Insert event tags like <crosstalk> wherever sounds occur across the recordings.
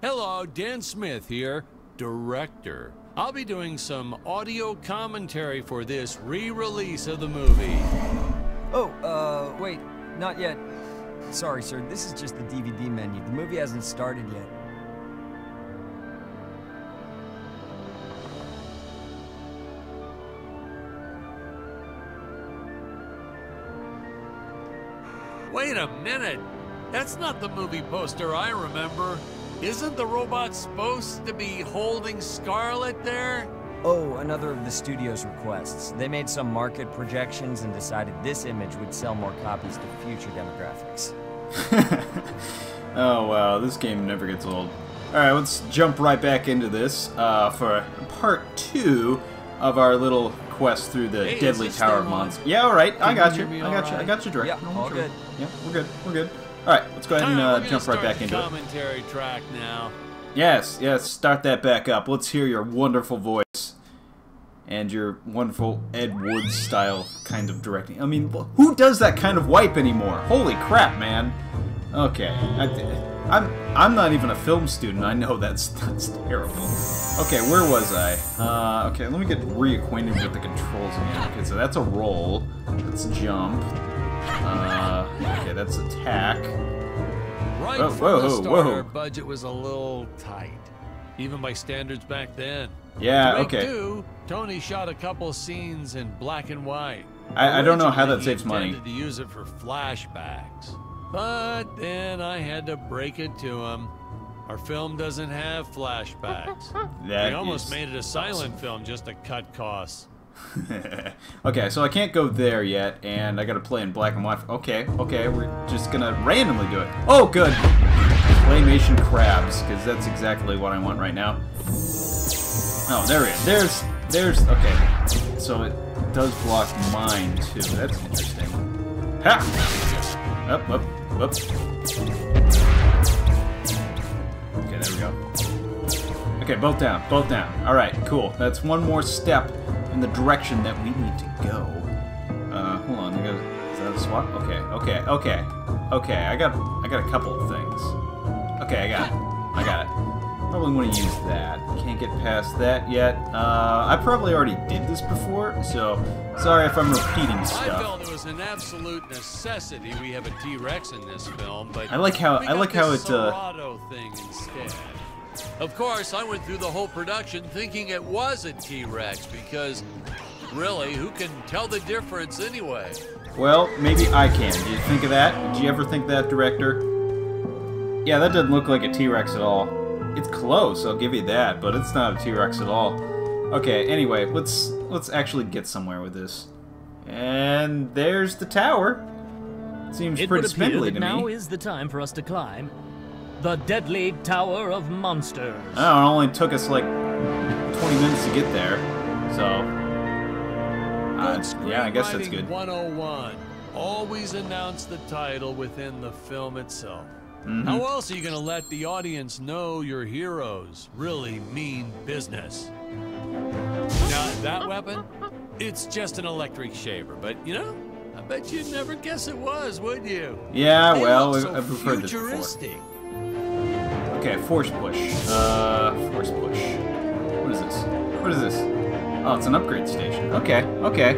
Hello, Dan Smith here, director. I'll be doing some audio commentary for this re-release of the movie. Oh, uh, wait, not yet. Sorry, sir, this is just the DVD menu. The movie hasn't started yet. Wait a minute. That's not the movie poster I remember. Isn't the robot supposed to be holding Scarlet there? Oh, another of the studio's requests. They made some market projections and decided this image would sell more copies to future demographics. <laughs> oh wow, this game never gets old. Alright, let's jump right back into this uh, for part two of our little quest through the Hey, deadly tower of thing on? mons. Yeah, alright, I got you you. hear me I got you. I got you direct. Yep, No, all sure. good. Yeah, we're good. We're good. Alright, let's go ahead and uh, jump right back into it. commentary track now. Yes, yes, start that back up. Let's hear your wonderful voice and your wonderful Ed Wood style kind of directing. I mean, who does that kind of wipe anymore? Holy crap, man. Okay, I, I'm I'm not even a film student. I know that's <laughs> that's terrible. Okay, where was I? Uh, okay, let me get reacquainted with the controls again. Okay, so that's a roll. Let's jump. Uh, okay, that's attack. Right from whoa, start, whoa. our budget was a little tight, even by standards back then. Yeah, okay. do, Tony shot a couple scenes in black and white. I, I don't know how that saves money. to use it for flashbacks, but then I had to break it to him. Our film doesn't have flashbacks. <laughs> That we almost made it a silent film just to cut costs. <laughs> okay, so I can't go there yet, and I gotta play in black and white. Okay, okay, we're just gonna randomly do it. Oh, good! Claymation crabs, because that's exactly what I want right now. Oh, there it is. There's, there's, okay. So it does block mine, too. That's interesting. Ha! Up, up, up. Okay, there we go. Okay, both down, both down. Alright, cool. That's one more step in the direction that we need to go. Uh, hold on, I got is that a swap? Okay, okay, okay. Okay, I got I got a couple of things. Okay, I got it. I got it. Probably want to use that. Can't get past that yet. Uh, I probably already did this before, so sorry if I'm repeating I stuff. felt it was an absolute necessity we have a T-Rex in this film, but I like how- I like how it, uh, thing instead. Of course, I went through the whole production thinking it was a T-Rex because, really, who can tell the difference anyway? Well, maybe I can. Did you think of that? Did you ever think that, director? Yeah, that doesn't look like a T-Rex at all. It's close, I'll give you that, but it's not a T-Rex at all. Okay, anyway, let's let's actually get somewhere with this. And there's the tower. Seems It pretty would appear spindly that to now me. is the time for us to climb the deadly Tower of Monsters. I know, it only took us like 20 minutes to get there, so... Uh, yeah, I guess that's screenwriting good. 101. Always announce the title within the film itself. Mm-hmm. How else are you going to let the audience know your heroes really mean business? Now, that weapon, it's just an electric shaver, but you know, I bet you'd never guess it was, would you? Yeah, They well, look I- so I've preferred this before. Okay, force push. Uh, force push. What is this? What is this? Oh, it's an upgrade station. Okay, okay.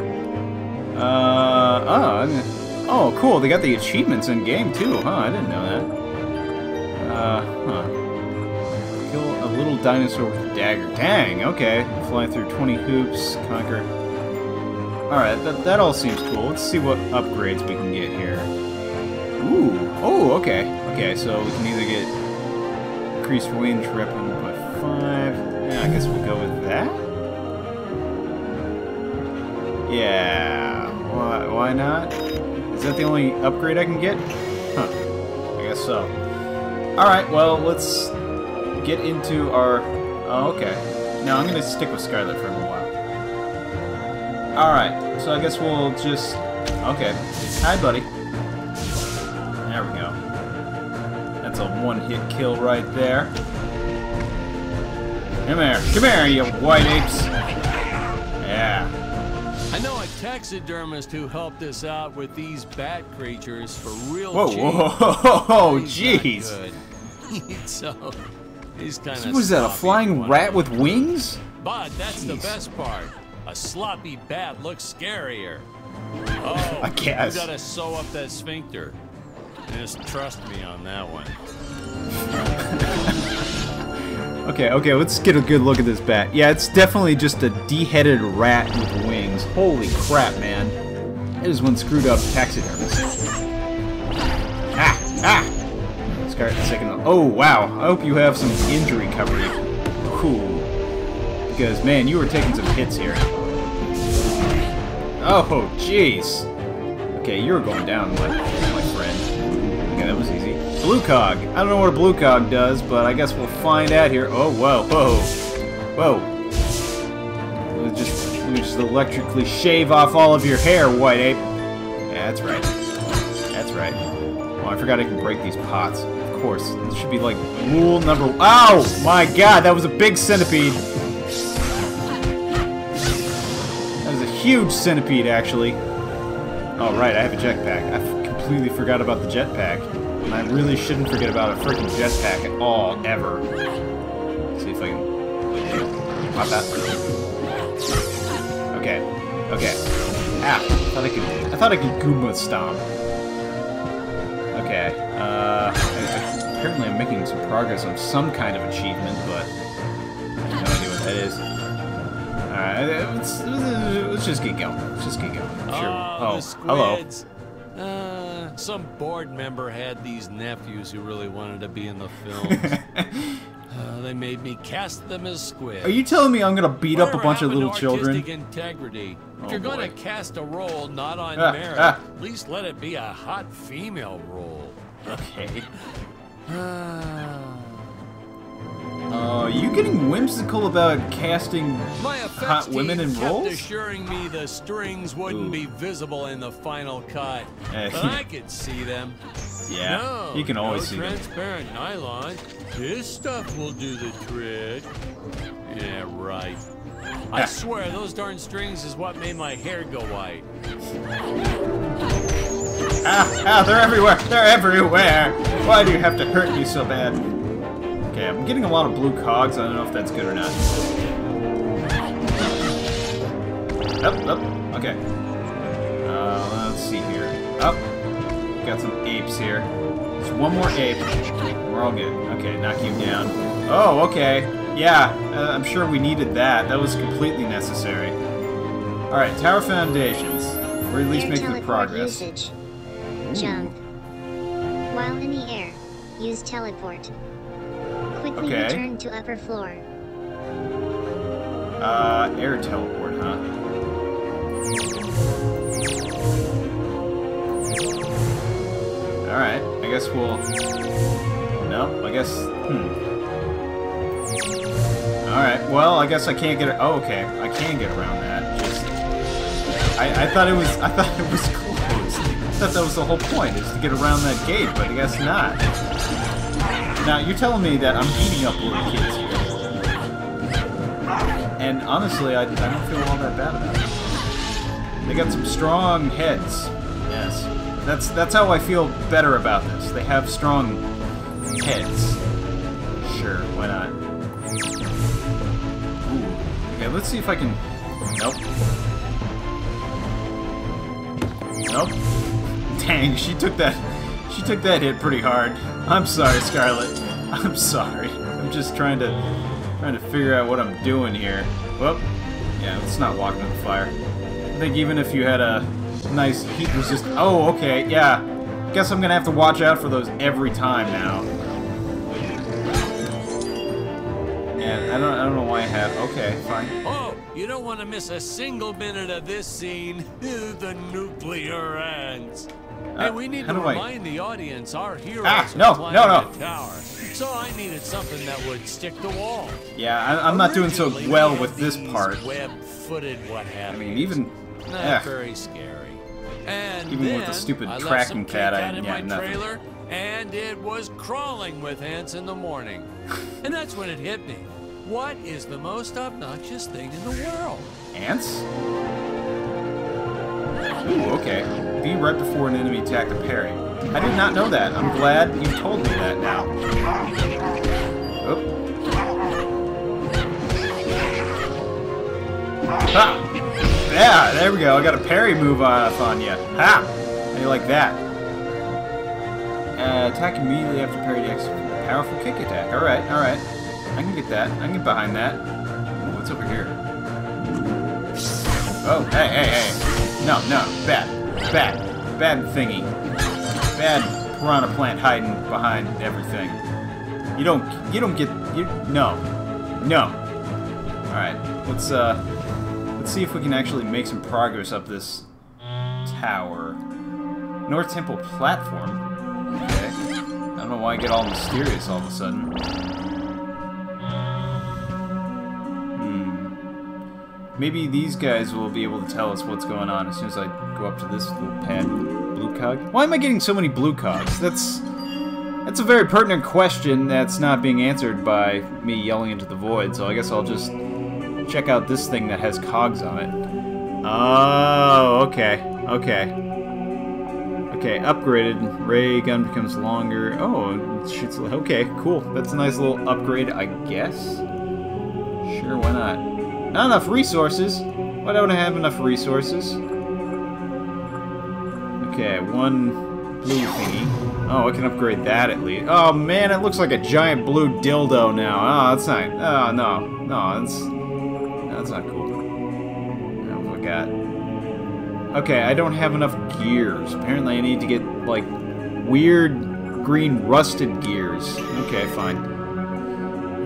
Uh, oh, oh, cool. They got the achievements in game too, huh? I didn't know that. Uh, huh. Kill a little dinosaur with a dagger. Dang. Okay. Fly through 20 hoops. Conquer. All right, that that all seems cool. Let's see what upgrades we can get here. Ooh. Oh, okay. Okay, so we can either get increased range weapon by five. Yeah, I guess we'll go with that. Yeah. Why, why not? Is that the only upgrade I can get? Huh. I guess so. Alright, well, let's get into our... Oh, okay. No, I'm gonna stick with Scarlet for a little while. Alright, so I guess we'll just... Okay. Hi, buddy. One-hit kill right there. Come here. Come here, you white apes. Yeah. I know a taxidermist who helped us out with these bat creatures for real Whoa, cheap. whoa, whoa, not jeez. <laughs> so, He's kind of. Was that a flying rat with wings? But that's the best part. A sloppy bat looks scarier. Oh, I guess. You gotta sew up that sphincter. Just trust me on that one. Okay, okay, let's get a good look at this bat. Yeah, it's definitely just a de-headed rat with wings. Holy crap, man. That is one screwed up taxidermist. Ah! Ah! Scar second. Oh, wow. I hope you have some injury recovery. Cool. Because, man, you were taking some hits here. Oh, jeez. Okay, you're going down, my, Blue cog. I don't know what a blue cog does, but I guess we'll find out here. Oh, whoa, whoa. Whoa. We'll just, we'll just electrically shave off all of your hair, white ape. Yeah, that's right. That's right. Oh, I forgot I can break these pots. Of course. This should be like rule number... Ow! Oh, my god, that was a big centipede. That was a huge centipede, actually. Oh, right, I have a jetpack. I completely forgot about the jetpack. And I really shouldn't forget about a freaking jetpack at all, ever. Let's see if I can... Pop that. Okay. Okay. Ah, I thought I could... I thought I could Goomba stomp. Okay. Uh... I, apparently I'm making some progress on some kind of achievement, but... I have no idea what that is. Alright, let's, let's just get going. Let's just get going. Sure. Oh, Oh, hello. Uh, some board member had these nephews who really wanted to be in the films. <laughs> uh, they made me cast them as squid. Are you telling me I'm gonna beat up a bunch of little children? integrity. If Oh, you're going to cast a role not on Ah, merit, ah. at least let it be a hot female role. Okay. Ah. <laughs> Uh, are you getting whimsical about casting hot women in roles? assuring me the strings wouldn't Ooh. be visible in the final cut, but I could see them. Yeah, no, you can always no see them. transparent nylon. This stuff will do the trick. Yeah, right. I swear those darn strings is what made my hair go white. Ah, ah, they're everywhere! They're everywhere! Why do you have to hurt me so bad? Okay, I'm getting a lot of blue cogs. I don't know if that's good or not. Up, up. Okay. Uh, let's see here. Up. Got some apes here. Just one more ape. We're all good. Okay, knock you down. Oh, okay. Yeah, uh, I'm sure we needed that. That was completely necessary. Alright, tower foundations. We're at least Air making progress. Usage. Jump. While in the air, use teleport. Quickly Okay. return to upper floor. Uh, air teleport, huh? Alright, I guess we'll... No, I guess... Hmm. Alright, well, I guess I can't get it... Oh, okay, I can get around that. Just... I, I thought it was... I thought it was <laughs> closed. I thought that was the whole point, is to get around that gate, but I guess not. Now, you're telling me that I'm beating up little kids here. And honestly, I, I don't feel all that bad about it. They got some strong heads. Yes. That's that's how I feel better about this. They have strong heads. Sure, why not? Ooh. Okay, let's see if I can... Nope. Nope. Dang, she took that... Took that hit pretty hard. I'm sorry, Scarlet. <laughs> I'm sorry. I'm just trying to... Trying to figure out what I'm doing here. Well, yeah, let's not walk into the fire. I think even if you had a nice heat resist... Oh, okay, yeah. Guess I'm gonna have to watch out for those every time now. And I don't, I don't know why I have... Okay, fine. Oh, you don't want to miss a single minute of this scene. <laughs> the nuclear ants. Uh, hey, we need to do I- remind the audience our heroes Ah, no, climbing no, no. the tower. So I needed something that would stick to wall. Yeah, I, I'm not doing so well with this part. Web-footed, what have I mean, even... Not eh. very scary. And Even with the stupid I tracking pad, I- cat in yeah, nothing. trailer, and it was crawling with ants in the morning. <laughs> and that's when it hit me. What is the most obnoxious thing in the world? Ants? Ooh, okay. Be right before an enemy attack to parry. I did not know that. I'm glad you told me that now. Ha! Yeah, there we go. I got a parry move off on you. Ha! How do you like that? Uh, attack immediately after parry X. Powerful kick attack. Alright, alright. I can get that. I can get behind that. What's over here? Oh, hey, hey, hey. No, no. Bad. Bad. Bad thingy. Bad piranha plant hiding behind everything. You don't, you don't get, you, no. No. Alright, let's, uh, let's see if we can actually make some progress up this tower. North Temple platform. Okay. I don't know why I get all mysterious all of a sudden. Maybe these guys will be able to tell us what's going on as soon as I go up to this little pad. Blue cog? Why am I getting so many blue cogs? That's... That's a very pertinent question that's not being answered by me yelling into the void, so I guess I'll just check out this thing that has cogs on it. Oh, okay. Okay. Okay, upgraded. Ray gun becomes longer. Oh, shoots. Okay, cool. That's a nice little upgrade, I guess. Sure, why not? Not enough resources. Why don't I have enough resources? Okay, one blue thingy. Oh, I can upgrade that at least. Oh man, it looks like a giant blue dildo now. Oh, that's not. Oh no, no, that's that's not cool. What we got? Okay, I don't have enough gears. Apparently, I need to get like weird green rusted gears. Okay, fine.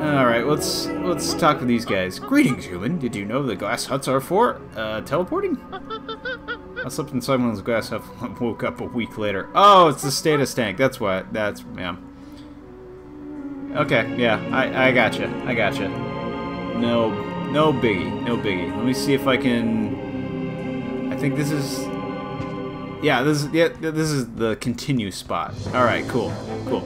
All right, let's let's talk to these guys. Greetings, human. Did you know the glass huts are for uh, teleporting? I slept of those glass huts. <laughs> Woke up a week later. Oh, it's the status tank. That's what. That's yeah. Okay, yeah, I I gotcha. I gotcha. No, no biggie. No biggie. Let me see if I can. I think this is. Yeah, this is yeah. This is the continue spot. All right, cool, cool.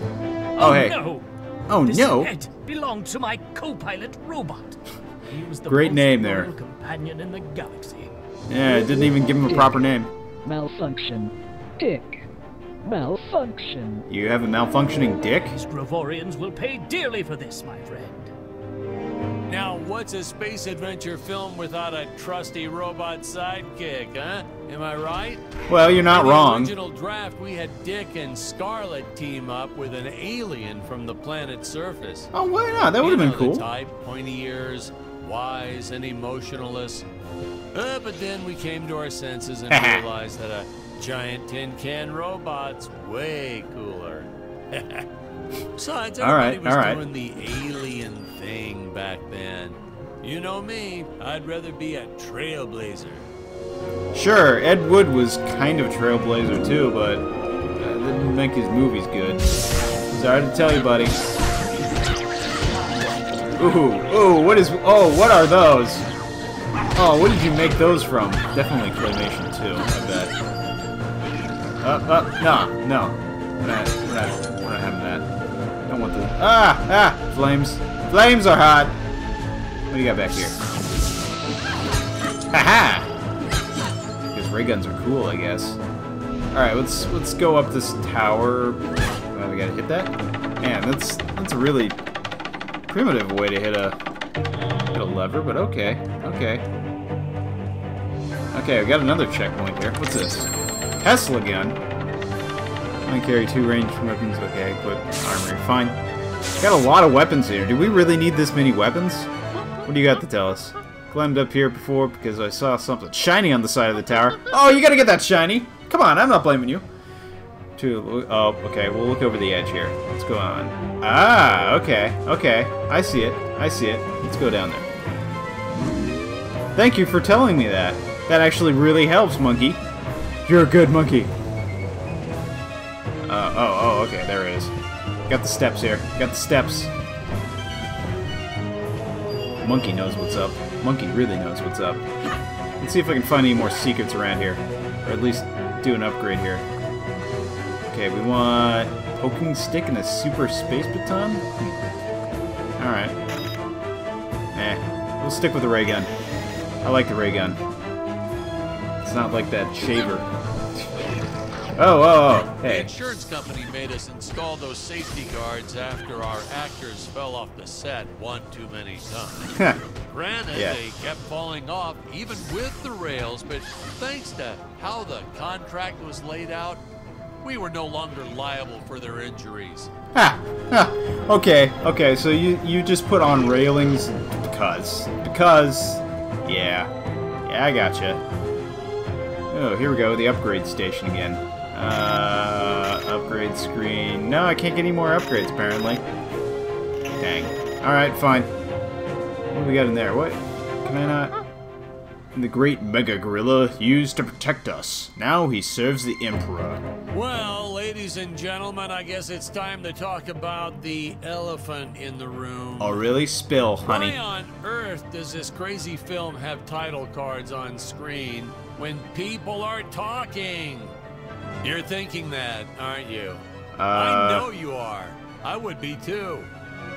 Oh hey. No! Oh This no. head belonged to my co-pilot robot. He was the Great name there. companion in the galaxy. Yeah, it didn't even give him a proper name. Malfunction. Dick. Malfunction. You have a malfunctioning dick? These Gravorians will pay dearly for this, my friend. Now, what's a space adventure film without a trusty robot sidekick, huh? Am I right? Well, you're not In the wrong. original draft, we had Dick and Scarlet team up with an alien from the planet's surface. Oh, why not? That would have been cool. type, pointy ears, wise and emotionless. Uh, but then we came to our senses and <laughs> realized that a giant tin can robot's way cooler. <laughs> Besides, All right, everybody was all right. doing the alien thing back then. You know me, I'd rather be a trailblazer. Sure, Ed Wood was kind of a trailblazer too, but uh, didn't make his movies good. Sorry to tell you, buddy. Ooh, ooh, what is? Oh, what are those? Oh, what did you make those from? Definitely claymation too. I bet. Up, up, no, no. We're not, we're not, we're not having that. I don't want the. Ah, ah, flames. Flames are hot. What do you got back here? Haha. Ray guns are cool, I guess. All right, let's let's go up this tower. Oh, we gotta hit that. Man, that's that's a really primitive way to hit a hit a lever, but okay, okay, okay. We got another checkpoint here. What's this? Tesla gun. I carry two ranged weapons. Okay, equip armory. Fine. Got a lot of weapons here. Do we really need this many weapons? What do you got to tell us? Climbed up here before because I saw something shiny on the side of the tower. Oh, you gotta get that shiny! Come on, I'm not blaming you. Two, oh, okay, we'll look over the edge here. Let's go on? Ah, okay, okay. I see it. I see it. Let's go down there. Thank you for telling me that. That actually really helps, monkey. You're a good monkey. Uh, oh, oh, okay, there it is. Got the steps here. Got the steps. Monkey knows what's up. Monkey really knows what's up. Let's see if I can find any more secrets around here. Or at least do an upgrade here. Okay, we want poking stick and a super space baton? Hmm. Alright. Eh. We'll stick with the ray gun. I like the ray gun. It's not like that shaver. Oh, oh, oh. The insurance company made us install those safety guards after our actors fell off the set one too many times. <laughs> Granted, Yeah. they kept falling off even with the rails, but thanks to how the contract was laid out, we were no longer liable for their injuries. Ha, ha. Okay, okay, so you, you just put on railings because. Because, yeah. Yeah, I gotcha. Oh, here we go, the upgrade station again. Uh, upgrade screen. No, I can't get any more upgrades, apparently. Dang. Alright, fine. What do we got in there? What? Can I not? The great Mega Gorilla used to protect us. Now he serves the Emperor. Well, ladies and gentlemen, I guess it's time to talk about the elephant in the room. Oh, really? Spill, honey. Why on earth does this crazy film have title cards on screen when people are talking? You're thinking that, aren't you? Uh, I know you are. I would be too.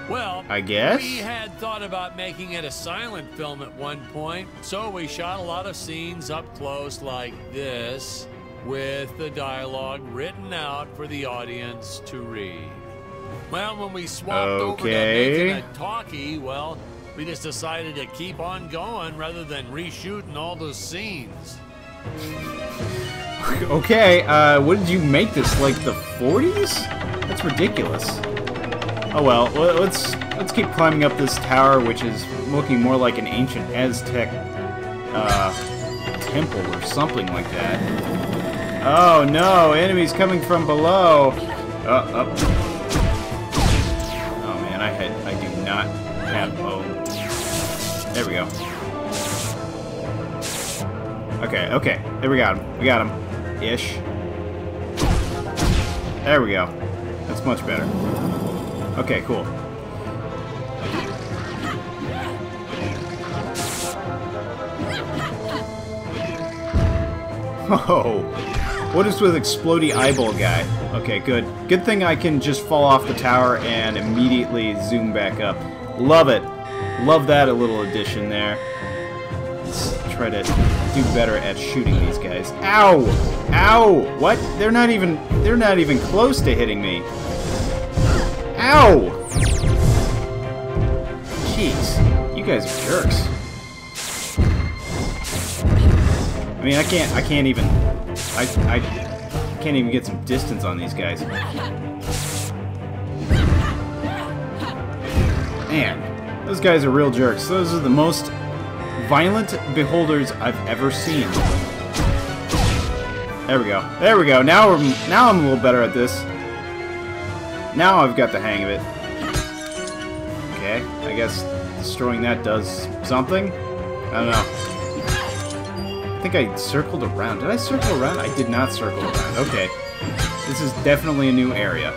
Well, I guess? we had thought about making it a silent film at one point, so we shot a lot of scenes up close like this with the dialogue written out for the audience to read. Well, when we swapped over to Okay. making a talkie, well, we just decided to keep on going rather than reshooting all those scenes. <laughs> Okay, uh, what did you make this, like the 40s? That's ridiculous. Oh well, let's let's keep climbing up this tower, which is looking more like an ancient Aztec uh, temple or something like that. Oh no, enemies coming from below. Uh, up. Oh man, I had I do not have. Oh, there we go. Okay, okay. There we got him. We got him. Ish. There we go. That's much better. Okay, cool. <laughs> Oh, what is with explodey eyeball guy? Okay, good. Good thing I can just fall off the tower and immediately zoom back up. Love it. Love that a little addition there. Try to do better at shooting these guys. Ow! Ow! What? They're not even they're not even close to hitting me. Ow! Jeez, you guys are jerks. I mean, I can't I can't even I I can't even get some distance on these guys. Man, those guys are real jerks. Those are the most violent beholders I've ever seen. There we go. There we go. Now we're now I'm a little better at this. Now I've got the hang of it. Okay, I guess destroying that does something. I don't know. I think I circled around. Did I circle around? I did not circle around. Okay. This is definitely a new area.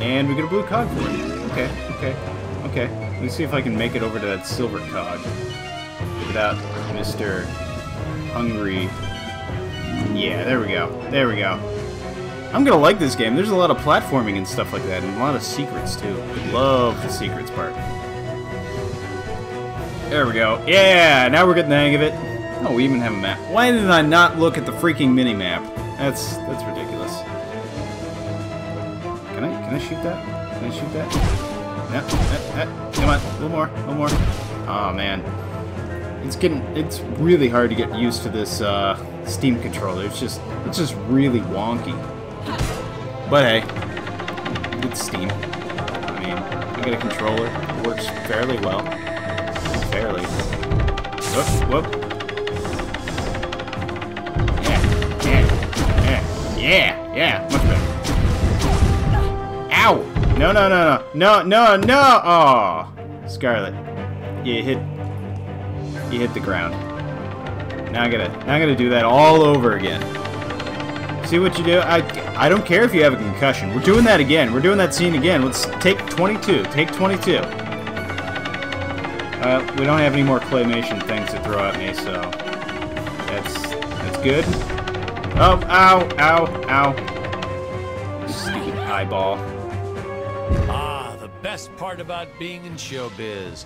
And we get a blue cog for it. Okay, okay, okay. Let me see if I can make it over to that silver cog without Mr. Hungry. Yeah, there we go. There we go. I'm gonna like this game. There's a lot of platforming and stuff like that, and a lot of secrets too. I Love the secrets part. There we go. Yeah, now we're getting the hang of it. Oh, we even have a map. Why did I not look at the freaking mini map? That's that's ridiculous. Can I can I shoot that? Can I shoot that? No, eh, eh, come on, a little more, a little more. Oh man, it's getting it's really hard to get used to this uh, Steam controller. It's just it's just really wonky. But hey, it's Steam. I mean, I got a controller. It works fairly well. Fairly. Whoop, whoop. Yeah, yeah, yeah, yeah, yeah, much better. Ow! No, no, no, no, no, no, no! Oh, Scarlet, you hit, you hit the ground. Now I gotta, now I gotta do that all over again. See what you do? I, I don't care if you have a concussion. We're doing that again. We're doing that scene again. Let's take 22. Take 22. Uh, we don't have any more claymation things to throw at me, so that's that's good. Oh, ow, ow, ow. Stupid eyeball. Ah, the best part about being in showbiz.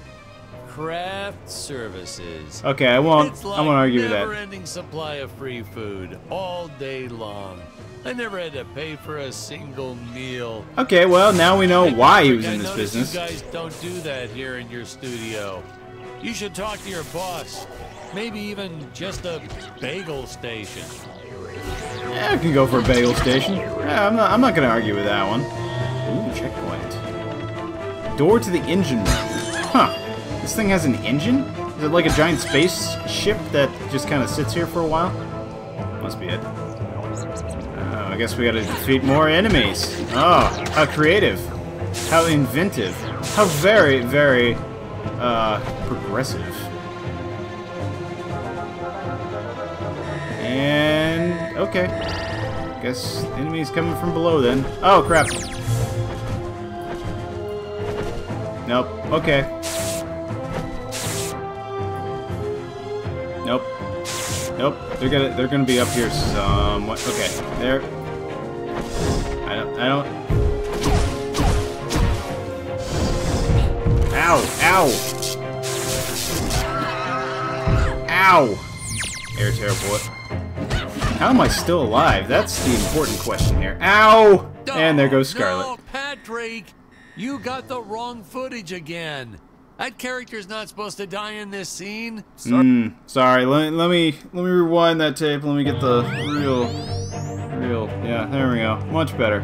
Craft services. Okay, I won't. It's I won't argue with that. never-ending supply of free food all day long. I never had to pay for a single meal. Okay, well now we know why he was in this business. You guys don't do that here in your studio. You should talk to your boss. Maybe even just a bagel station. Yeah, I can go for a bagel station. Yeah, I'm not. I'm not gonna argue with that one. Ooh, checkpoint. Door to the engine room. Huh. This thing has an engine? Is it like a giant space ship that just kind of sits here for a while? Must be it. Uh, I guess we gotta defeat more enemies. Oh, how creative. How inventive. How very, very, uh, progressive. And okay. Guess enemies coming from below then. Oh crap. Nope. Okay. Nope. They're gonna they're gonna be up here somewhat. Okay. There. I don't I don't Ow! Ow! Ow! Air Terror How am I still alive? That's the important question here. Ow! And there goes Scarlet. No, Patrick! You got the wrong footage again. That character's not supposed to die in this scene. Hmm. Sorry. Let, let me let me rewind that tape. Let me get the real, real. Yeah. There we go. Much better.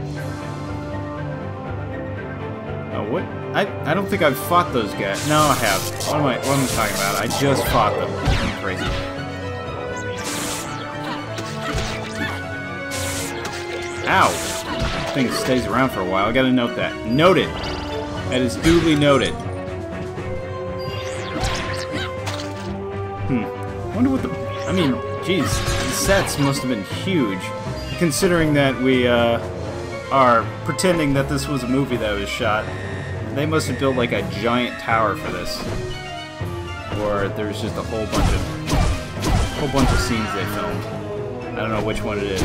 Oh, what? I I don't think I've fought those guys. No, I have. What am I What am I talking about? I just fought them. I'm crazy. Ow! This thing stays around for a while. I gotta note that. Noted. That is duly noted. Wonder what the. I mean, geez, the sets must have been huge, considering that we uh, are pretending that this was a movie that was shot. They must have built like a giant tower for this, or there's just a whole bunch of, whole bunch of scenes they filmed. I don't know which one it is.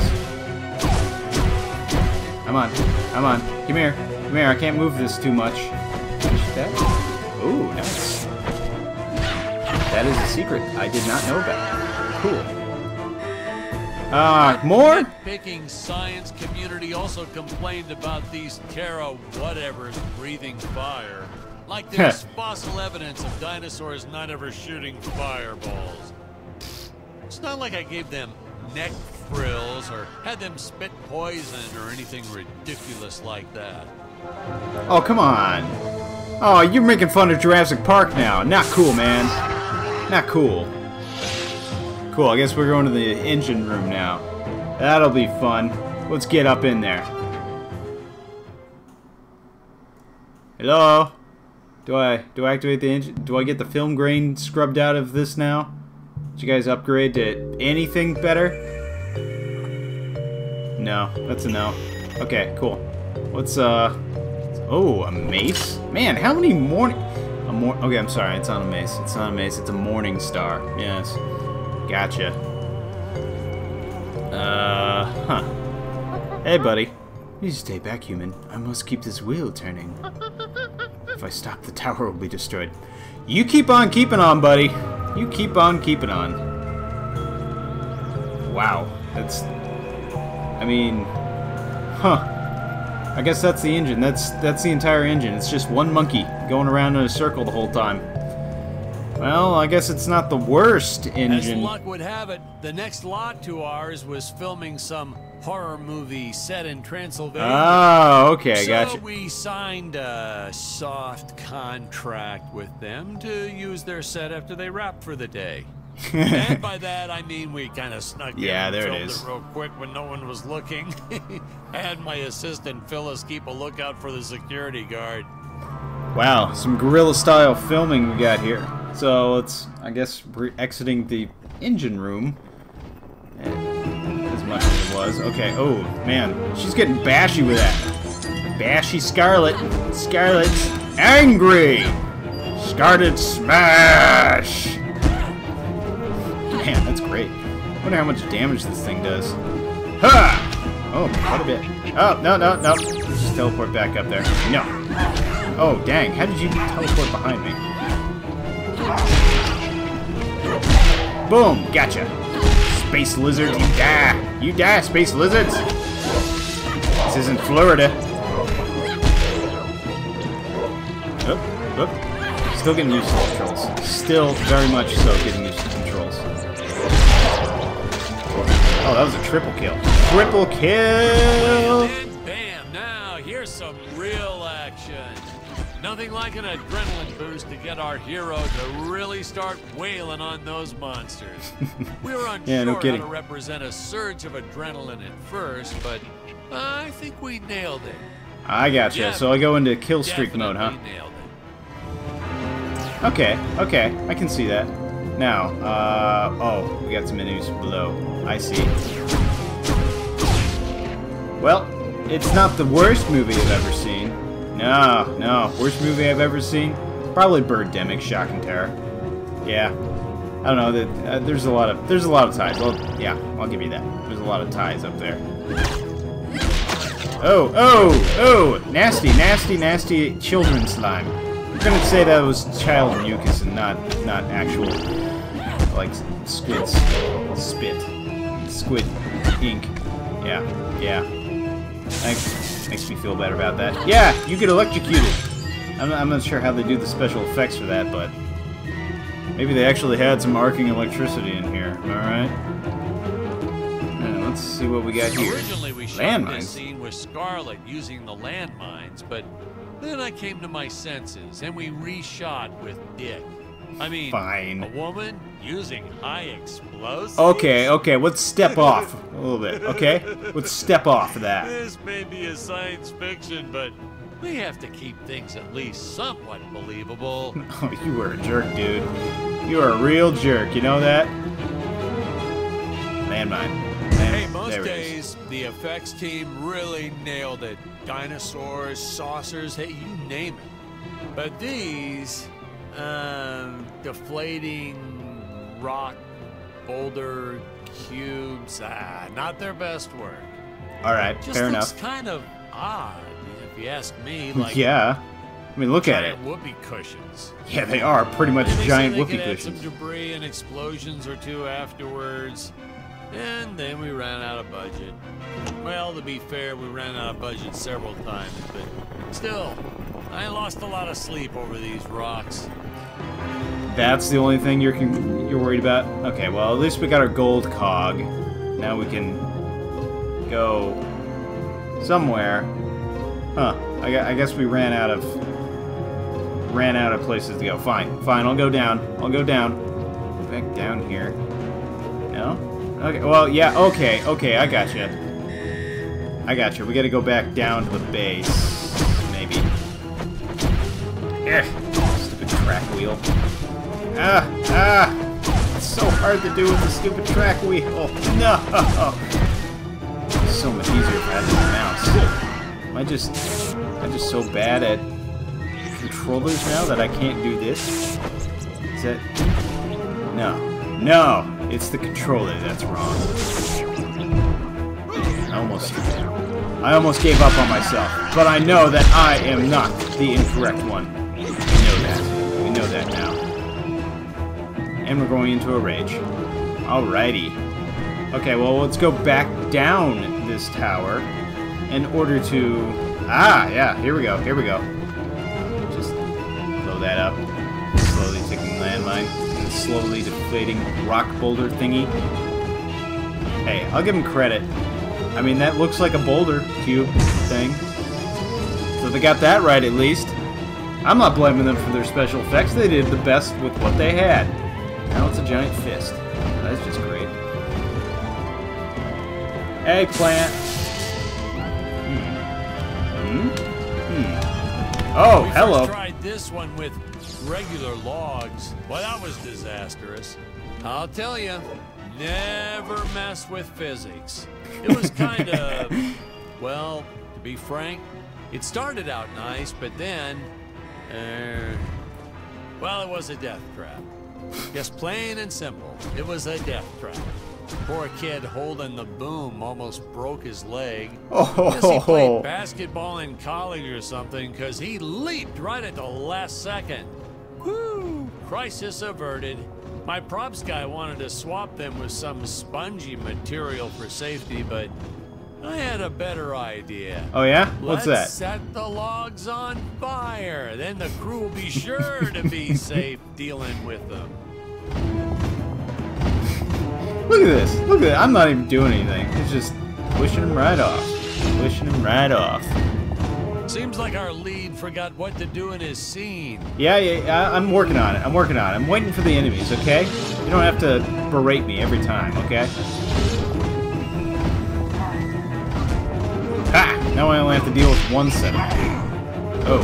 Come on, come on, come here, come here. I can't move this too much. That is a secret I did not know about. Cool. Ah, more? Nitpicking science community also complained about these Terra whatevers breathing fire. Like <laughs> there's fossil evidence of dinosaurs not ever shooting fireballs. It's not like I gave them neck frills or had them spit poison or anything ridiculous like that. Oh, come on. Oh, you're making fun of Jurassic Park now. Not cool, man. Not cool. Cool, I guess we're going to the engine room now. That'll be fun. Let's get up in there. Hello? Do I do I activate the engine? Do I get the film grain scrubbed out of this now? Did you guys upgrade to anything better? No, that's a no. Okay, cool. Let's uh Oh, a mace? Man, how many morning a mor Okay, I'm sorry, it's not a mace. It's not a mace, it's a morning star. Yes. Gotcha. Uh huh. Hey buddy. You stay back, human. I must keep this wheel turning. If I stop, the tower will be destroyed. You keep on keeping on, buddy. You keep on keeping on. Wow. That's... I mean... Huh. I guess that's the engine. That's that's the entire engine. It's just one monkey going around in a circle the whole time. Well, I guess it's not the worst engine. As luck would have it, the next lot to ours was filming some horror movie set in Transylvania. Oh, okay, I so gotcha. we signed a soft contract with them to use their set after they wrapped for the day. And <laughs> by that I mean we kind of snuck Yeah, in and there it filmed is. real quick when no one was looking. <laughs> I had my assistant Phyllis keep a lookout for the security guard. Wow, some guerrilla style filming we got here. So let's, I guess, we're exiting the engine room. And as much as it was. Okay, oh, man. She's getting bashy with that. Bashy Scarlet. Scarlet's angry. Scarlet smash. Man, that's great. wonder how much damage this thing does. Ha! Oh, quite a bit. Oh, no, no, no. Let's just teleport back up there. No. Oh, dang. How did you teleport behind me? Boom, gotcha. Space lizard, you die. You die, space lizards. This isn't Florida. Oop, oop. Still getting used to the controls. Still very much so getting Oh, that was a triple kill. Triple kill! And bam! Now, here's some real action. Nothing like an adrenaline boost to get our hero to really start wailing on those monsters. <laughs> We were unsure Yeah, no how to represent a surge of adrenaline at first, but I think we nailed it. I gotcha. Yeah, so I go into kill streak mode, huh? Definitely nailed it. Okay, okay, I can see that. Now, uh, oh, we got some menus below. I see. Well, it's not the worst movie I've ever seen. No, no, worst movie I've ever seen? Probably Birdemic, Shock and Terror. Yeah, I don't know. Uh, there's a lot of there's a lot of ties. Well, yeah, I'll give you that. There's a lot of ties up there. Oh, oh, oh! Nasty, nasty, nasty children slime. I'm gonna say that was child mucus and not not actual like squid spit, squid ink. Yeah, yeah. Thanks. Makes me feel better about that. Yeah, you get electrocuted. I'm not, I'm not sure how they do the special effects for that, but maybe they actually had some arcing electricity in here. All right. Uh, let's see what we got here. Originally, we shot this scene with Scarlet using the landmines, but then I came to my senses and we reshot with Dick. I mean, Fine. a woman using high explosives. Okay, okay, let's step off a little bit, okay? Let's step off of that. This may be a science fiction, but we have to keep things at least somewhat believable. <laughs> Oh, you were a jerk, dude. You are a real jerk, you know that? Landmine. Land- Hey, most days the effects team really nailed it. Dinosaurs, saucers, hey, you name it. But these, um, deflating rock, boulder, cubes, ah, not their best work. Alright, Just fair looks enough. kind of odd, if you ask me. <laughs> Like yeah. I mean, look at it. giant whoopee cushions. Yeah, they are pretty much And giant whoopee cushions. some debris and explosions or two afterwards. And then we ran out of budget. Well, to be fair, we ran out of budget several times, but still, I lost a lot of sleep over these rocks. That's the only thing you're you're worried about? Okay, well, at least we got our gold cog. Now we can go somewhere. Huh. I, I guess we ran out of ran out of places to go. Fine. Fine, I'll go down. I'll go down. Back down here. No? Okay, well, yeah, okay, okay, I got gotcha. I got gotcha. We gotta go back down to the base. Eh, stupid track wheel. Ah, ah! It's so hard to do with the stupid track wheel. No! So much easier if I had the mouse. Am I just, am I just so bad at controllers now that I can't do this? Is that? No, no! It's the controller that's wrong. I almost, I almost gave up on myself, but I know that I am not the incorrect one. We know that. We know that now. And we're going into a rage. Alrighty. Okay, well, let's go back down this tower in order to... Ah, yeah, here we go, here we go. Just blow that up. Slowly ticking landmine. And slowly deflating rock boulder thingy. Hey, I'll give him credit. I mean, that looks like a boulder cube thing. So they got that right at least. I'm not blaming them for their special effects. They did the best with what they had. Now it's a giant fist. That's just great. Eggplant. Hmm. Hmm. Hmm. Oh, we hello. Tried this one with regular logs. Well, that was disastrous. I'll tell you, never mess with physics. It was kind of, <laughs> well, to be frank, it started out nice, but then, uh, well, it was a death trap. Just plain and simple, it was a death trap. Poor kid holding the boom almost broke his leg. Guess he Oh, played basketball in college or something because he leaped right at the last second. Woo! Crisis averted. My props guy wanted to swap them with some spongy material for safety, but I had a better idea. Oh yeah? What's Let's that? set the logs on fire. Then the crew will be sure to be <laughs> safe dealing with them. Look at this. Look at it. I'm not even doing anything. It's just pushing him right off. Pushing him right off. Seems like our lead forgot what to do in his scene. Yeah, yeah, yeah, I'm working on it. I'm working on it. I'm waiting for the enemies, okay? You don't have to berate me every time, okay? Now I only have to deal with one set. Oh.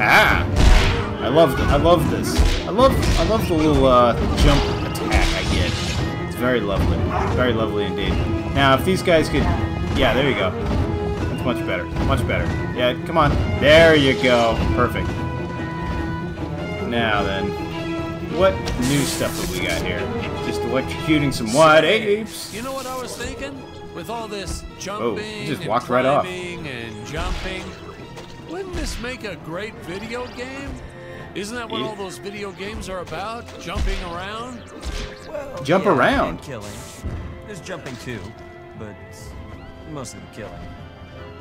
Ah! I love I love this. I love I love the little uh, jump attack I get. It's very lovely. Very lovely indeed. Now if these guys could Yeah, there you go. That's much better. Much better. Yeah, come on. There you go. Perfect. Now then, what new stuff have we got here? Just electrocuting some what apes? You know what I was thinking? With all this oh, jumping he just and walked right off. climbing and jumping, wouldn't this make a great video game? Isn't that what Yeah. all those video games are about? Jumping around? Well, Jump yeah, around. killing. There's jumping too, but mostly the killing.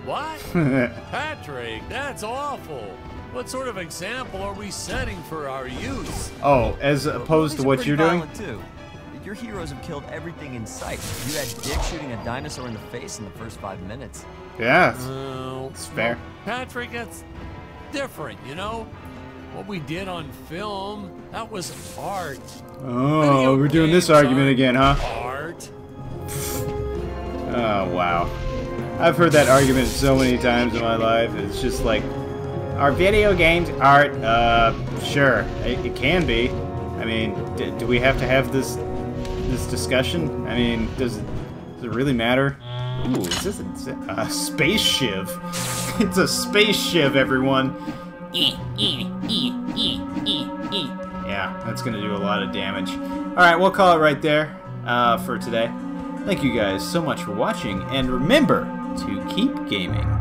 What? <laughs> Patrick, that's awful. What sort of example are we setting for our youth? oh, as opposed to what you're doing? Too. Your heroes have killed everything in sight. You had Dick shooting a dinosaur in the face in the first five minutes. Yeah, Oh, it's fair. Patrick, that's different, you know? What we did on film, that was art. Oh, Video we're doing this argument again, huh? Art. Oh, wow. I've heard that argument so many times in my life. It's just like, are video games art? Uh, sure, it, it can be. I mean, d- do we have to have this this discussion? I mean, does it, does it really matter? Ooh, is this a, a space shiv? <laughs> it's a space shiv, everyone. Yeah, that's gonna do a lot of damage. All right, we'll call it right there uh, for today. Thank you guys so much for watching, and remember to keep gaming.